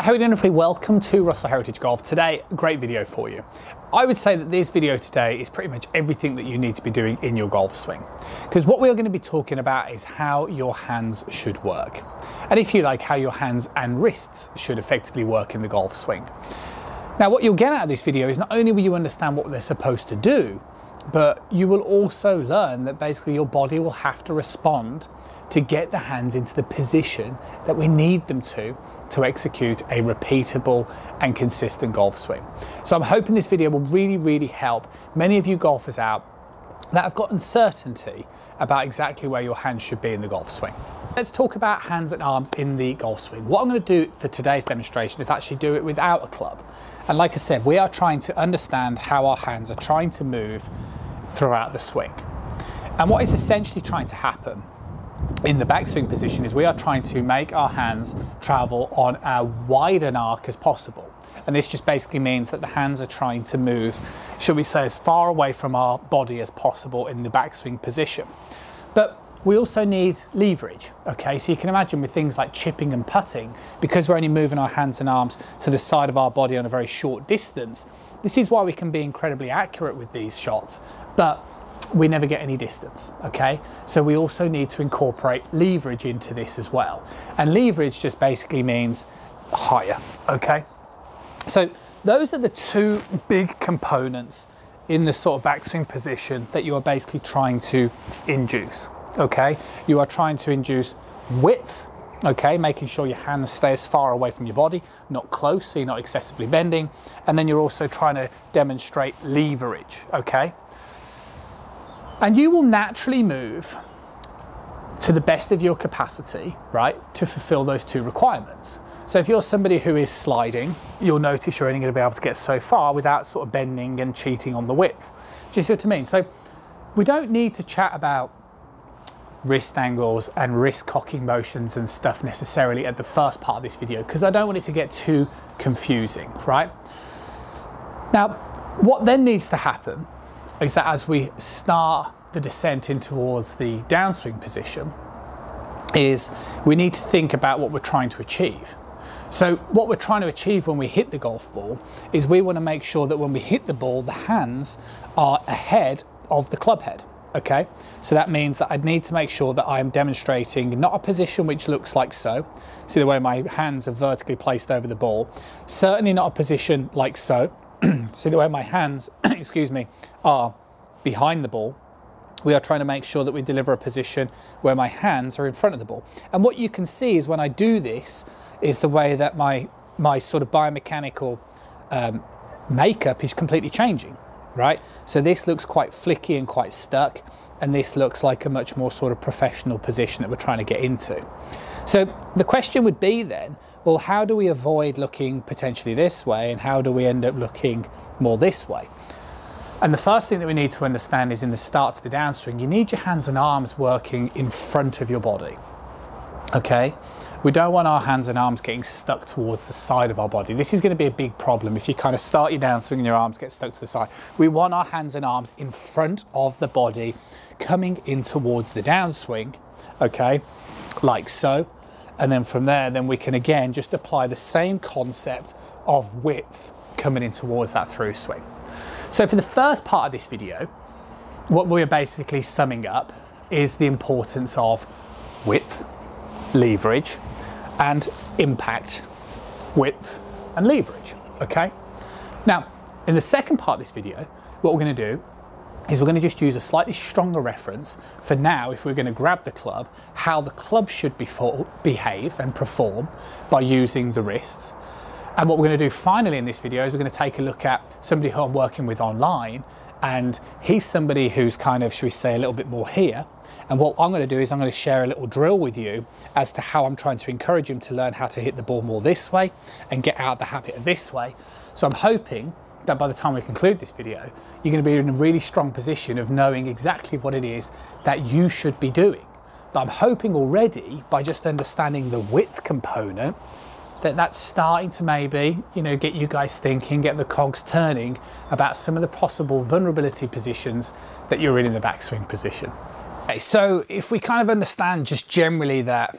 How are you doing? Welcome to Russell Heritage Golf. Today, great video for you. I would say that this video today is pretty much everything that you need to be doing in your golf swing. Because what we are going to be talking about is how your hands should work. And if you like, how your hands and wrists should effectively work in the golf swing. Now, what you'll get out of this video is not only will you understand what they're supposed to do, but you will also learn that basically your body will have to respond to get the hands into the position that we need them to to execute a repeatable and consistent golf swing. So I'm hoping this video will really, really help many of you golfers out that have got uncertainty about exactly where your hands should be in the golf swing. Let's talk about hands and arms in the golf swing. What I'm going to do for today's demonstration is actually do it without a club. And like I said, we are trying to understand how our hands are trying to move throughout the swing. And what is essentially trying to happen in the backswing position is we are trying to make our hands travel on as wide an arc as possible. And this just basically means that the hands are trying to move, should we say, as far away from our body as possible in the backswing position. But we also need leverage, okay? So you can imagine with things like chipping and putting, because we're only moving our hands and arms to the side of our body on a very short distance, this is why we can be incredibly accurate with these shots. But we never get any distance, okay? So we also need to incorporate leverage into this as well. And leverage just basically means higher, okay? So those are the two big components in the sort of backswing position that you are basically trying to induce, okay? You are trying to induce width, okay? Making sure your hands stay as far away from your body, not close, so you're not excessively bending. And then you're also trying to demonstrate leverage, okay? And you will naturally move to the best of your capacity, right, to fulfill those two requirements. So if you're somebody who is sliding, you'll notice you're only going to be able to get so far without sort of bending and cheating on the width. Do you see what I mean? So we don't need to chat about wrist angles and wrist cocking motions and stuff necessarily at the first part of this video because I don't want it to get too confusing, right? Now, what then needs to happen is that as we start the descent in towards the downswing position, is we need to think about what we're trying to achieve. So what we're trying to achieve when we hit the golf ball is we want to make sure that when we hit the ball, the hands are ahead of the club head. Okay, so that means that I need to make sure that I'm demonstrating not a position which looks like so, see the way my hands are vertically placed over the ball, certainly not a position like so, see the way my hands, excuse me, are behind the ball, we are trying to make sure that we deliver a position where my hands are in front of the ball. And what you can see is when I do this, is the way that my, my sort of biomechanical um, makeup is completely changing, right? So this looks quite flicky and quite stuck, and this looks like a much more sort of professional position that we're trying to get into. So the question would be then, well, how do we avoid looking potentially this way, and how do we end up looking more this way? And the first thing that we need to understand is in the start to the downswing, you need your hands and arms working in front of your body. Okay? We don't want our hands and arms getting stuck towards the side of our body. This is going to be a big problem if you kind of start your downswing and your arms get stuck to the side. We want our hands and arms in front of the body coming in towards the downswing, okay, like so. And then from there, then we can again just apply the same concept of width coming in towards that through swing. So for the first part of this video, what we're basically summing up is the importance of width, leverage, and impact, width, and leverage, okay? Now, in the second part of this video, what we're gonna do is we're gonna just use a slightly stronger reference for now, if we're gonna grab the club, how the club should behave and perform by using the wrists, and what we're going to do finally in this video is we're going to take a look at somebody who I'm working with online and he's somebody who's kind of, should we say, a little bit more here. And what I'm going to do is I'm going to share a little drill with you as to how I'm trying to encourage him to learn how to hit the ball more this way and get out of the habit of this way. So I'm hoping that by the time we conclude this video, you're going to be in a really strong position of knowing exactly what it is that you should be doing. But I'm hoping already by just understanding the width component that that's starting to maybe, you know, get you guys thinking, get the cogs turning about some of the possible vulnerability positions that you're in in the backswing position. Okay, so if we kind of understand just generally that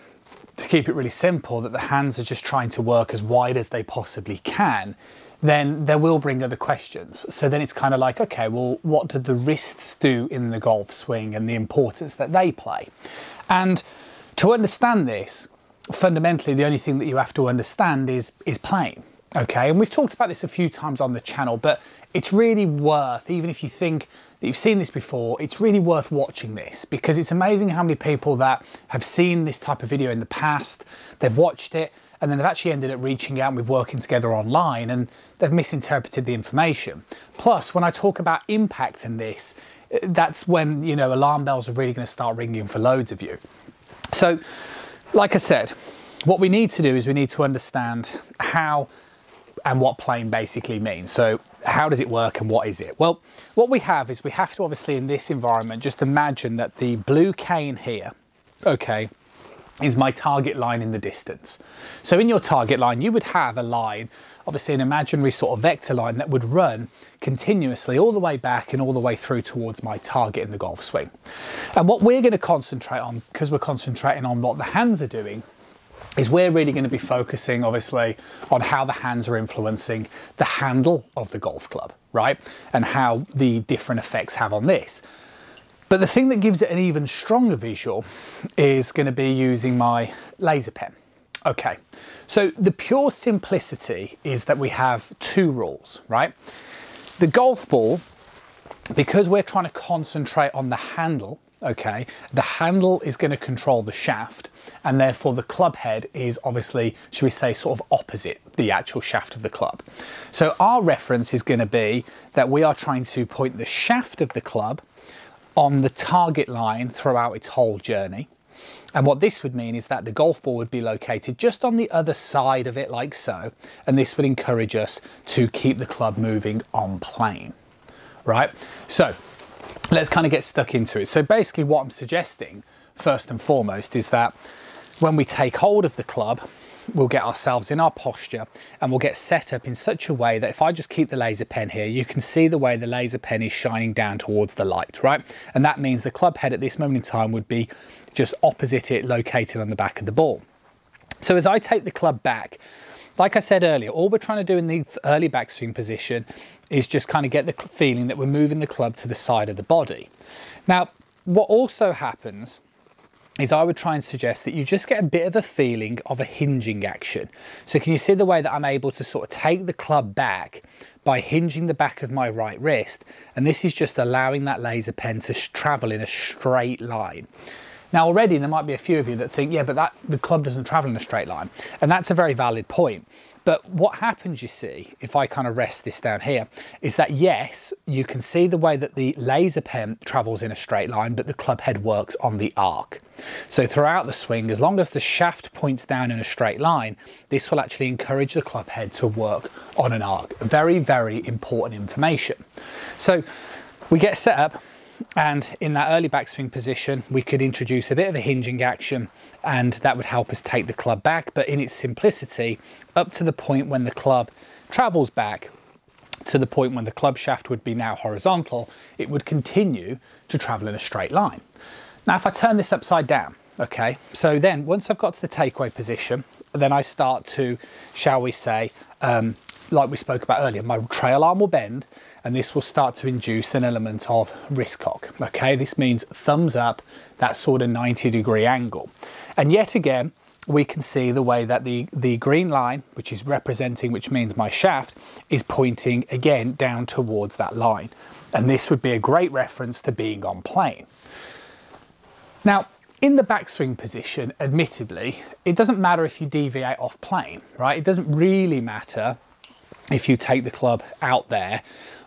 to keep it really simple, that the hands are just trying to work as wide as they possibly can, then there will bring other questions. So then it's kind of like, okay, well, what do the wrists do in the golf swing and the importance that they play? And to understand this, fundamentally, the only thing that you have to understand is, is plane. Okay, and we've talked about this a few times on the channel, but it's really worth, even if you think that you've seen this before, it's really worth watching this because it's amazing how many people that have seen this type of video in the past, they've watched it, and then they've actually ended up reaching out with working together online and they've misinterpreted the information. Plus, when I talk about impact in this, uh, that's when, you know, alarm bells are really going to start ringing for loads of you. So, like I said, what we need to do is we need to understand how and what plane basically means. So how does it work and what is it? Well, what we have is we have to obviously in this environment, just imagine that the blue cane here, okay, is my target line in the distance. So in your target line, you would have a line, obviously an imaginary sort of vector line that would run continuously all the way back and all the way through towards my target in the golf swing. And what we're going to concentrate on, because we're concentrating on what the hands are doing, is we're really going to be focusing obviously on how the hands are influencing the handle of the golf club, right? And how the different effects have on this. But the thing that gives it an even stronger visual is going to be using my laser pen. Okay, so the pure simplicity is that we have two rules, right? The golf ball, because we're trying to concentrate on the handle okay? The handle is going to control the shaft and therefore the club head is obviously, should we say, sort of opposite the actual shaft of the club. So our reference is going to be that we are trying to point the shaft of the club on the target line throughout its whole journey. And what this would mean is that the golf ball would be located just on the other side of it like so. And this would encourage us to keep the club moving on plane, right? So let's kind of get stuck into it. So basically what I'm suggesting first and foremost is that when we take hold of the club, we'll get ourselves in our posture and we'll get set up in such a way that if I just keep the laser pen here, you can see the way the laser pen is shining down towards the light, right? And that means the club head at this moment in time would be just opposite it, located on the back of the ball. So as I take the club back, like I said earlier, all we're trying to do in the early backswing position is just kind of get the feeling that we're moving the club to the side of the body. Now, what also happens is I would try and suggest that you just get a bit of a feeling of a hinging action. So can you see the way that I'm able to sort of take the club back by hinging the back of my right wrist? And this is just allowing that laser pen to travel in a straight line. Now already there might be a few of you that think, yeah, but that the club doesn't travel in a straight line. And that's a very valid point. But what happens, you see, if I kind of rest this down here, is that yes, you can see the way that the laser pen travels in a straight line, but the club head works on the arc. So throughout the swing, as long as the shaft points down in a straight line, this will actually encourage the club head to work on an arc. Very, very important information. So we get set up, and in that early backswing position, we could introduce a bit of a hinging action and that would help us take the club back. But in its simplicity, up to the point when the club travels back to the point when the club shaft would be now horizontal, it would continue to travel in a straight line. Now, if I turn this upside down, okay, so then once I've got to the takeaway position, then I start to, shall we say, um, like we spoke about earlier, my trail arm will bend and this will start to induce an element of wrist cock. Okay, this means thumbs up, that sort of 90 degree angle. And yet again, we can see the way that the, the green line, which is representing, which means my shaft, is pointing again down towards that line. And this would be a great reference to being on plane. Now, in the backswing position, admittedly, it doesn't matter if you deviate off plane, right? It doesn't really matter if you take the club out there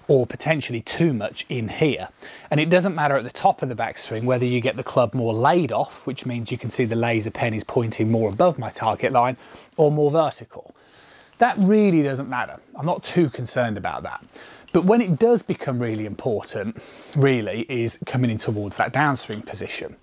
or potentially too much in here. And it doesn't matter at the top of the backswing whether you get the club more laid off, which means you can see the laser pen is pointing more above my target line, or more vertical. That really doesn't matter. I'm not too concerned about that. But when it does become really important, really, is coming in towards that downswing position.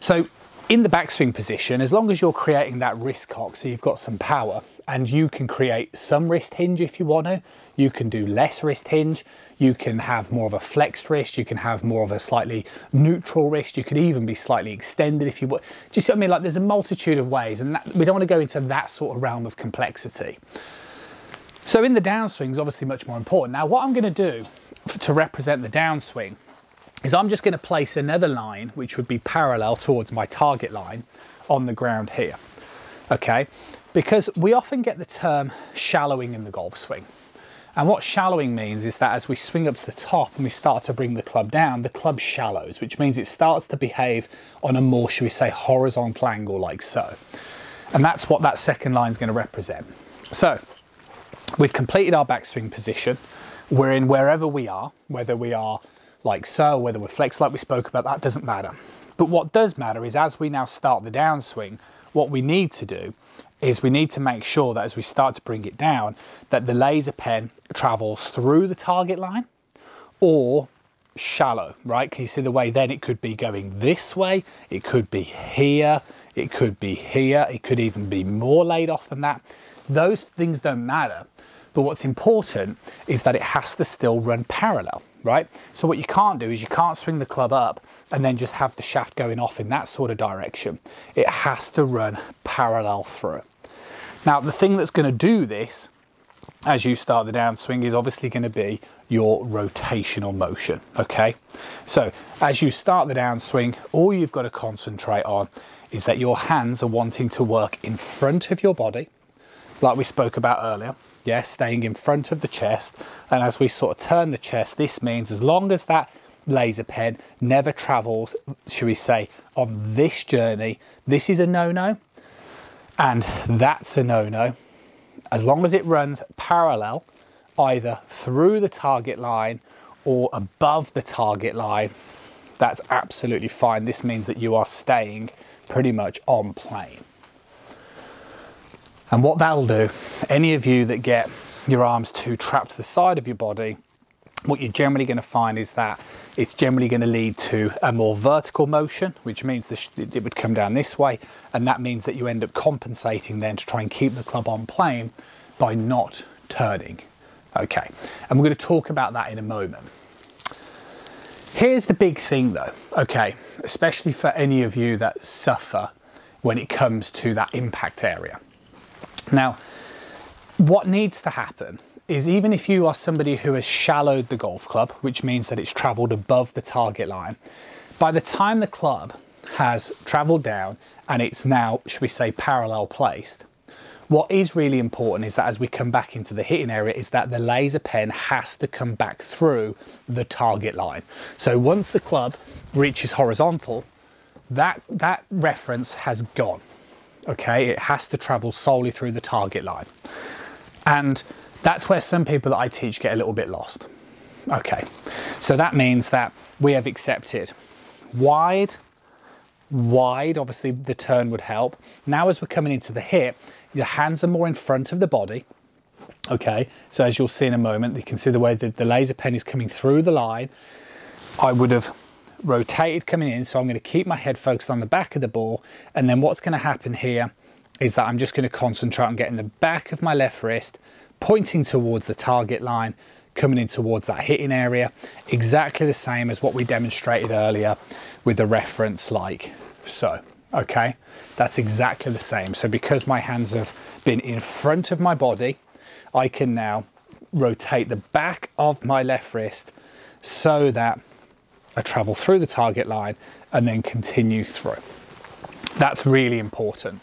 So in the backswing position, as long as you're creating that wrist cock, so you've got some power, and you can create some wrist hinge if you want to. You can do less wrist hinge. You can have more of a flexed wrist. You can have more of a slightly neutral wrist. You could even be slightly extended if you want. Do you see what I mean? Like there's a multitude of ways and that, we don't want to go into that sort of realm of complexity. So in the downswing is obviously much more important. Now what I'm going to do to represent the downswing is I'm just going to place another line which would be parallel towards my target line on the ground here. Okay, because we often get the term shallowing in the golf swing. And what shallowing means is that as we swing up to the top and we start to bring the club down, the club shallows, which means it starts to behave on a more, should we say, horizontal angle like so. And that's what that second line is going to represent. So we've completed our backswing position. We're in wherever we are, whether we are like so, whether we're flexed like we spoke about, that doesn't matter. But what does matter is as we now start the downswing, what we need to do is we need to make sure that as we start to bring it down, that the laser pen travels through the target line or shallow, right? Can you see the way then it could be going this way, it could be here, it could be here, it could even be more laid off than that. Those things don't matter. But what's important is that it has to still run parallel, right? So what you can't do is you can't swing the club up and then just have the shaft going off in that sort of direction. It has to run parallel through. Now, the thing that's going to do this as you start the downswing is obviously going to be your rotational motion, okay? So as you start the downswing, all you've got to concentrate on is that your hands are wanting to work in front of your body, like we spoke about earlier, yeah, staying in front of the chest. And as we sort of turn the chest, this means as long as that laser pen never travels, should we say, on this journey, this is a no-no and that's a no-no. As long as it runs parallel, either through the target line or above the target line, that's absolutely fine. This means that you are staying pretty much on plane. And what that'll do, any of you that get your arms too trapped to the side of your body, what you're generally going to find is that it's generally going to lead to a more vertical motion, which means it would come down this way. And that means that you end up compensating then to try and keep the club on plane by not turning. Okay, and we're going to talk about that in a moment. Here's the big thing though, okay, especially for any of you that suffer when it comes to that impact area. Now, what needs to happen is even if you are somebody who has shallowed the golf club, which means that it's traveled above the target line, by the time the club has traveled down and it's now, should we say, parallel placed, what is really important is that as we come back into the hitting area is that the laser pen has to come back through the target line. So once the club reaches horizontal, that, that reference has gone, okay? It has to travel solely through the target line. And that's where some people that I teach get a little bit lost. Okay, so that means that we have accepted wide, wide, obviously the turn would help. Now as we're coming into the hip, your hands are more in front of the body. Okay, so as you'll see in a moment, you can see the way that the laser pen is coming through the line. I would have rotated coming in, so I'm gonna keep my head focused on the back of the ball, and then what's gonna happen here is that I'm just gonna concentrate on getting the back of my left wrist pointing towards the target line, coming in towards that hitting area, exactly the same as what we demonstrated earlier with the reference like so, okay? That's exactly the same. So because my hands have been in front of my body, I can now rotate the back of my left wrist so that Travel through the target line and then continue through. That's really important.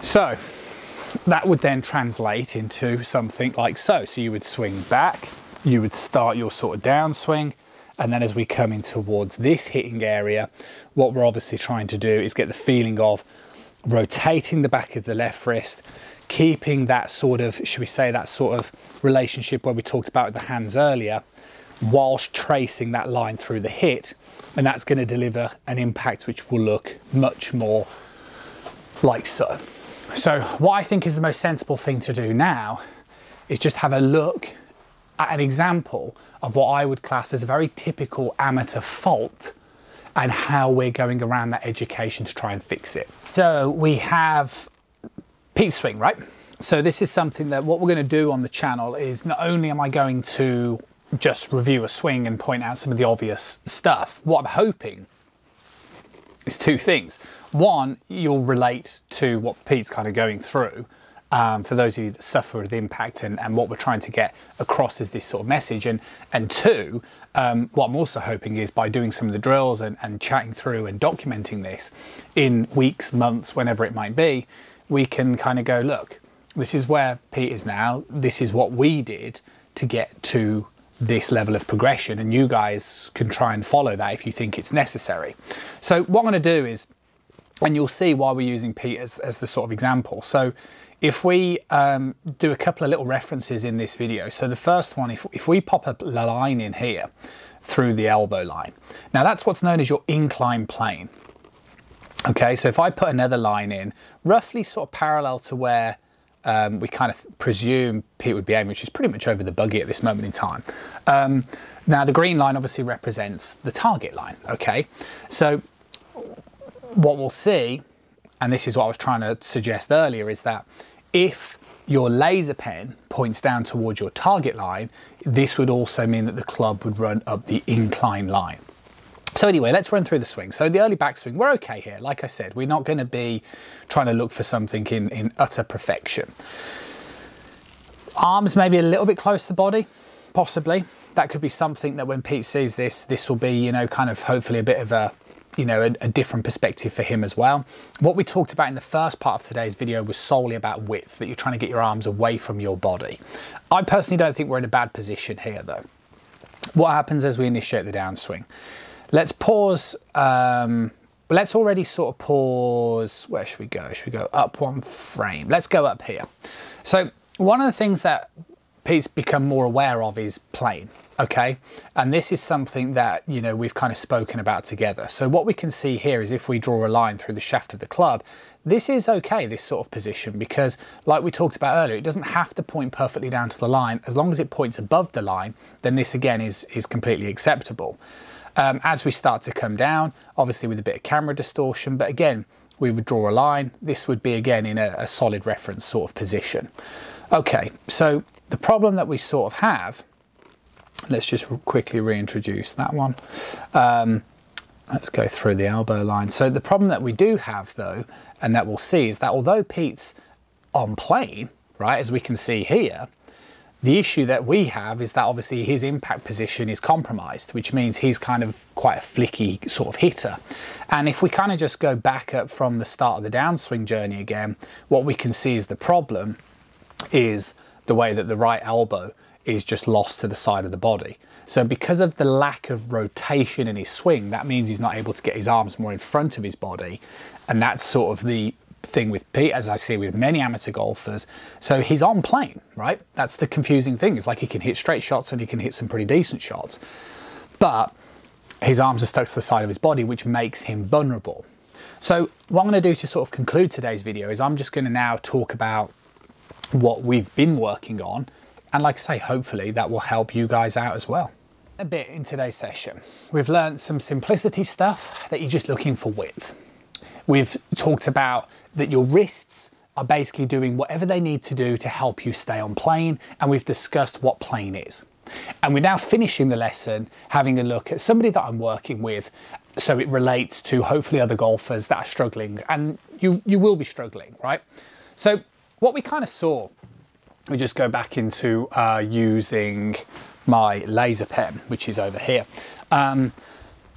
So that would then translate into something like so. So you would swing back, you would start your sort of downswing, and then as we come in towards this hitting area, what we're obviously trying to do is get the feeling of rotating the back of the left wrist, keeping that sort of, should we say, that sort of relationship where we talked about the hands earlier, whilst tracing that line through the hit. And that's going to deliver an impact which will look much more like so. So what I think is the most sensible thing to do now is just have a look at an example of what I would class as a very typical amateur fault and how we're going around that education to try and fix it. So we have Pete's swing, right? So this is something that what we're going to do on the channel is not only am I going to just review a swing and point out some of the obvious stuff, what I'm hoping is two things. One, you'll relate to what Pete's kind of going through. Um, for those of you that suffer with impact and, and, what we're trying to get across is this sort of message. And, and two, um, what I'm also hoping is by doing some of the drills and, and chatting through and documenting this in weeks, months, whenever it might be, we can kind of go, look, this is where Pete is now. This is what we did to get to this level of progression and you guys can try and follow that if you think it's necessary. So what I'm going to do is, and you'll see why we're using Pete as, as the sort of example. So if we um, do a couple of little references in this video. So the first one, if, if we pop a line in here through the elbow line. Now that's what's known as your incline plane. Okay, so if I put another line in, roughly sort of parallel to where um, we kind of presume Pete would be aiming, which is pretty much over the buggy at this moment in time. Um, now the green line obviously represents the target line, okay? So what we'll see, and this is what I was trying to suggest earlier, is that if your laser pen points down towards your target line, this would also mean that the club would run up the incline line. So anyway, let's run through the swing. So the early backswing, we're okay here. Like I said, we're not going to be trying to look for something in, in utter perfection. Arms maybe a little bit close to the body, possibly. That could be something that when Pete sees this, this will be, you know, kind of hopefully a bit of a, you know, a, a different perspective for him as well. What we talked about in the first part of today's video was solely about width, that you're trying to get your arms away from your body. I personally don't think we're in a bad position here though. What happens as we initiate the downswing? Let's pause. Um, let's already sort of pause. Where should we go? Should we go up one frame? Let's go up here. So one of the things that Pete's become more aware of is plane. Okay, and this is something that you know we've kind of spoken about together. So what we can see here is if we draw a line through the shaft of the club, this is okay, this sort of position, because like we talked about earlier, it doesn't have to point perfectly down to the line. As long as it points above the line, then this again is, is completely acceptable. Um, as we start to come down, obviously with a bit of camera distortion, but again, we would draw a line. This would be again in a, a solid reference sort of position. Okay, so the problem that we sort of have, let's just quickly reintroduce that one. Um, let's go through the elbow line. So the problem that we do have though, and that we'll see is that although Pete's on plane, right, as we can see here, the issue that we have is that obviously his impact position is compromised, which means he's kind of quite a flicky sort of hitter. And if we kind of just go back up from the start of the downswing journey again, what we can see is the problem is the way that the right elbow is just lost to the side of the body. So because of the lack of rotation in his swing, that means he's not able to get his arms more in front of his body. And that's sort of the thing with Pete, as I see with many amateur golfers. So he's on plane, right? That's the confusing thing. It's like he can hit straight shots and he can hit some pretty decent shots. But his arms are stuck to the side of his body, which makes him vulnerable. So what I'm going to do to sort of conclude today's video is I'm just going to now talk about what we've been working on. And like I say, hopefully that will help you guys out as well. A bit in today's session. We've learned some simplicity stuff that you're just looking for width. We've talked about that your wrists are basically doing whatever they need to do to help you stay on plane, and we've discussed what plane is. And we're now finishing the lesson having a look at somebody that I'm working with so it relates to hopefully other golfers that are struggling and you you will be struggling right so what we kind of saw we just go back into uh, using my laser pen which is over here um,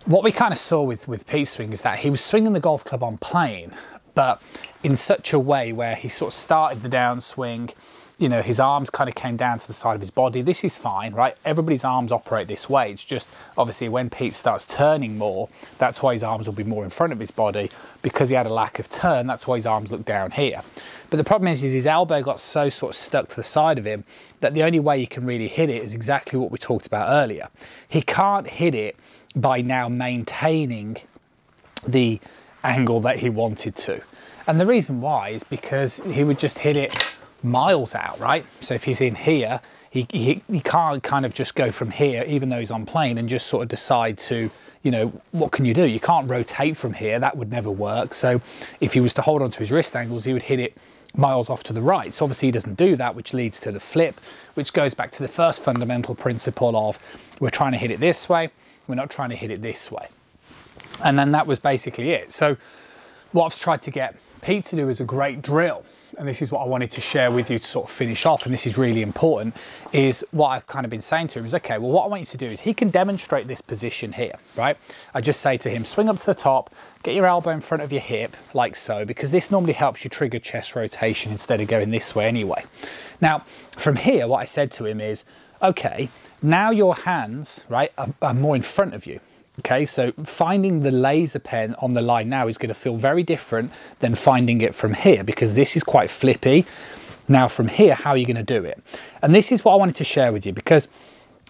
what we kind of saw with with Pete swing is that he was swinging the golf club on plane but in such a way where he sort of started the downswing, you know, his arms kind of came down to the side of his body. This is fine, right? Everybody's arms operate this way. It's just obviously when Pete starts turning more, that's why his arms will be more in front of his body. Because he had a lack of turn, that's why his arms look down here. But the problem is, is his elbow got so sort of stuck to the side of him that the only way you can really hit it is exactly what we talked about earlier. He can't hit it by now maintaining the angle that he wanted to. And the reason why is because he would just hit it miles out, right? So if he's in here, he, he, he can't kind of just go from here, even though he's on plane, and just sort of decide to, you know, what can you do? You can't rotate from here, that would never work. So if he was to hold on to his wrist angles, he would hit it miles off to the right. So obviously he doesn't do that, which leads to the flip, which goes back to the first fundamental principle of we're trying to hit it this way, we're not trying to hit it this way. And then that was basically it. So what I've tried to get Pete to do is a great drill and this is what I wanted to share with you to sort of finish off, and this is really important, is what I've kind of been saying to him is, okay, well, what I want you to do is he can demonstrate this position here, right? I just say to him, swing up to the top, get your elbow in front of your hip, like so, because this normally helps you trigger chest rotation instead of going this way anyway. Now, from here, what I said to him is, okay, now your hands, right, are, are more in front of you. Okay, so finding the laser pen on the line now is going to feel very different than finding it from here because this is quite flippy. Now from here, how are you going to do it? And this is what I wanted to share with you because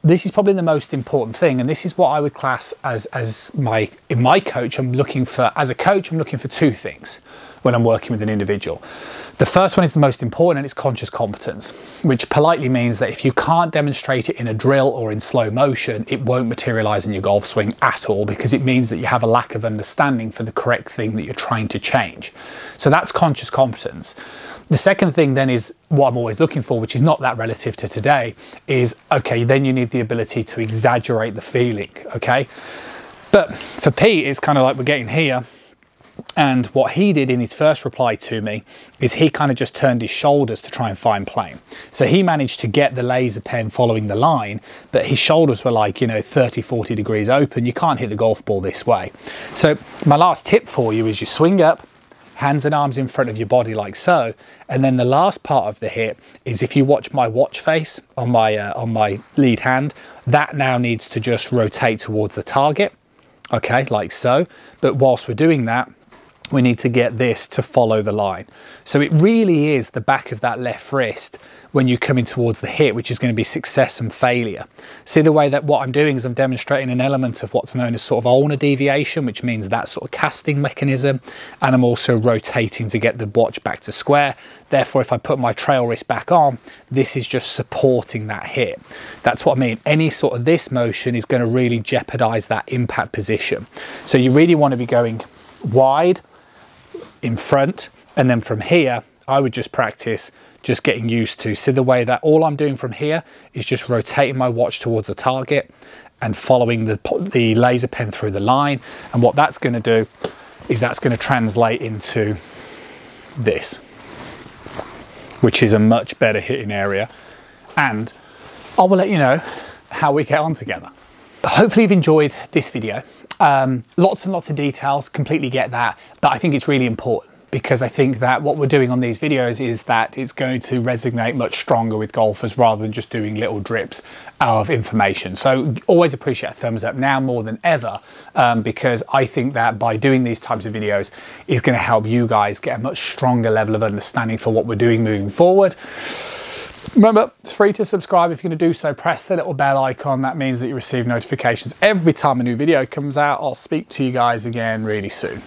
this is probably the most important thing and this is what I would class as as my in my coach I'm looking for as a coach I'm looking for two things when I'm working with an individual. The first one is the most important and it's conscious competence, which politely means that if you can't demonstrate it in a drill or in slow motion, it won't materialize in your golf swing at all because it means that you have a lack of understanding for the correct thing that you're trying to change. So that's conscious competence. The second thing then is what I'm always looking for, which is not that relative to today, is okay, then you need the ability to exaggerate the feeling, okay? But for Pete, it's kind of like we're getting here and what he did in his first reply to me is he kind of just turned his shoulders to try and find plane. So he managed to get the laser pen following the line, but his shoulders were like, you know, 30, 40 degrees open. You can't hit the golf ball this way. So my last tip for you is you swing up, hands and arms in front of your body like so. And then the last part of the hit is if you watch my watch face on my, uh, on my lead hand, that now needs to just rotate towards the target. Okay, like so. But whilst we're doing that, we need to get this to follow the line. So it really is the back of that left wrist when you're coming towards the hit, which is going to be success and failure. See the way that what I'm doing is I'm demonstrating an element of what's known as sort of ulnar deviation, which means that sort of casting mechanism. And I'm also rotating to get the watch back to square. Therefore, if I put my trail wrist back on, this is just supporting that hit. That's what I mean. Any sort of this motion is going to really jeopardize that impact position. So you really want to be going wide in front. And then from here, I would just practice just getting used to. See the way that all I'm doing from here is just rotating my watch towards the target and following the, the laser pen through the line. And what that's gonna do is that's gonna translate into this, which is a much better hitting area. And I will let you know how we get on together. Hopefully you've enjoyed this video. Um, lots and lots of details, completely get that, but I think it's really important because I think that what we're doing on these videos is that it's going to resonate much stronger with golfers rather than just doing little drips of information. So always appreciate a thumbs up now more than ever um, because I think that by doing these types of videos is going to help you guys get a much stronger level of understanding for what we're doing moving forward. Remember, it's free to subscribe. If you're going to do so, press the little bell icon. That means that you receive notifications every time a new video comes out. I'll speak to you guys again really soon.